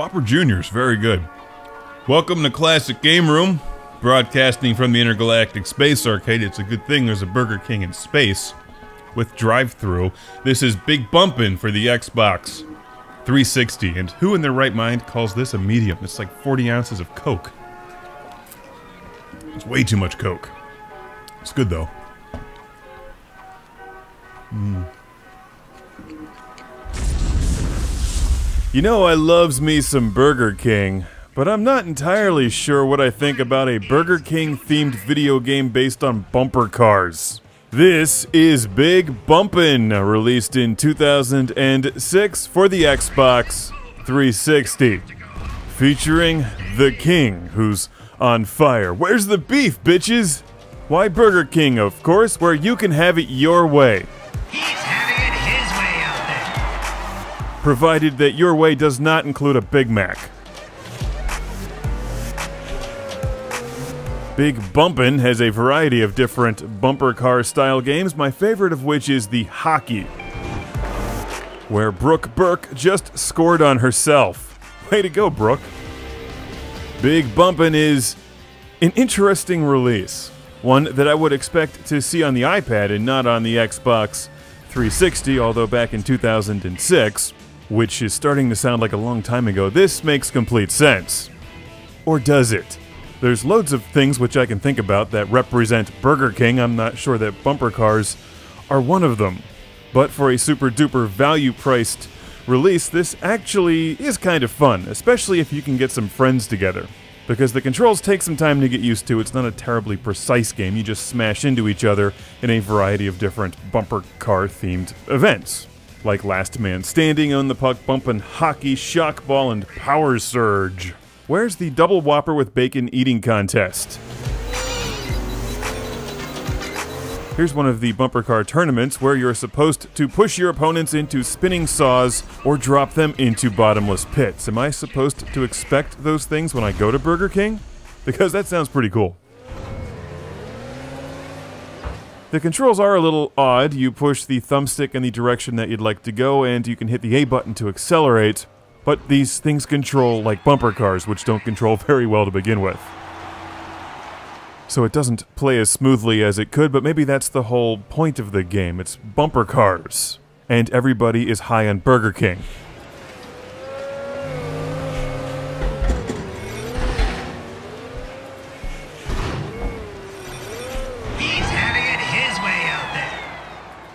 Whopper Jr. is very good. Welcome to Classic Game Room, broadcasting from the Intergalactic Space Arcade. It's a good thing there's a Burger King in space with drive through. This is Big Bumpin' for the Xbox 360. And who in their right mind calls this a medium? It's like 40 ounces of Coke. It's way too much Coke. It's good though. Hmm. You know, I loves me some Burger King, but I'm not entirely sure what I think about a Burger King themed video game based on bumper cars. This is Big Bumpin', released in 2006 for the Xbox 360, featuring the King, who's on fire. Where's the beef, bitches? Why Burger King, of course, where you can have it your way. Provided that your way does not include a Big Mac. Big Bumpin' has a variety of different bumper car style games, my favorite of which is the hockey, where Brooke Burke just scored on herself. Way to go, Brooke. Big Bumpin' is an interesting release, one that I would expect to see on the iPad and not on the Xbox 360, although back in 2006, which is starting to sound like a long time ago, this makes complete sense. Or does it? There's loads of things which I can think about that represent Burger King. I'm not sure that bumper cars are one of them. But for a super duper value priced release, this actually is kind of fun, especially if you can get some friends together. Because the controls take some time to get used to, it's not a terribly precise game, you just smash into each other in a variety of different bumper car themed events. Like Last Man Standing, On the Puck, Bumpin' Hockey, Shock Ball, and Power Surge. Where's the double whopper with bacon eating contest? Here's one of the bumper car tournaments where you're supposed to push your opponents into spinning saws or drop them into bottomless pits. Am I supposed to expect those things when I go to Burger King? Because that sounds pretty cool. The controls are a little odd. You push the thumbstick in the direction that you'd like to go, and you can hit the A button to accelerate. But these things control like bumper cars, which don't control very well to begin with. So it doesn't play as smoothly as it could, but maybe that's the whole point of the game. It's bumper cars. And everybody is high on Burger King.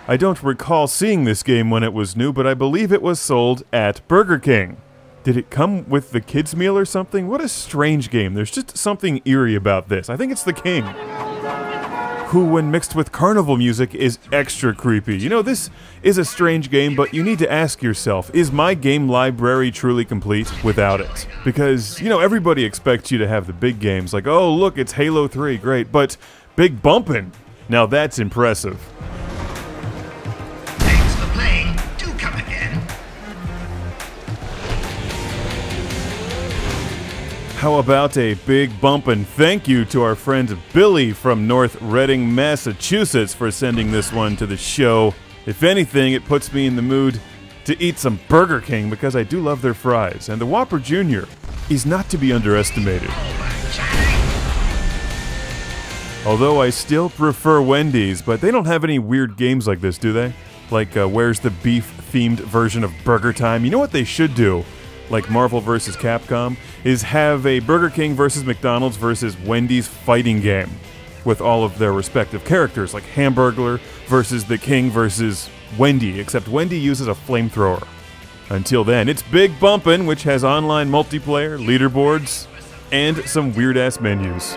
I don't recall seeing this game when it was new, but I believe it was sold at Burger King. Did it come with the kids' meal or something? What a strange game. There's just something eerie about this. I think it's the King. Who, when mixed with carnival music, is extra creepy. You know, this is a strange game, but you need to ask yourself is my game library truly complete without it? Because, you know, everybody expects you to have the big games, like, oh, look, it's Halo 3, great, but Big Bumpin', now that's impressive. How about a big bump and thank you to our friend Billy from North Reading, Massachusetts for sending this one to the show. If anything, it puts me in the mood to eat some Burger King because I do love their fries, and the Whopper Jr. is not to be underestimated. Although I still prefer Wendy's, but they don't have any weird games like this, do they? Like, uh, where's the beef themed version of Burger Time? You know what they should do? Like Marvel vs. Capcom, is have a Burger King versus McDonald's versus Wendy's fighting game with all of their respective characters, like Hamburglar versus the King versus Wendy, except Wendy uses a flamethrower. Until then, it's Big Bumpin', which has online multiplayer, leaderboards, and some weird ass menus.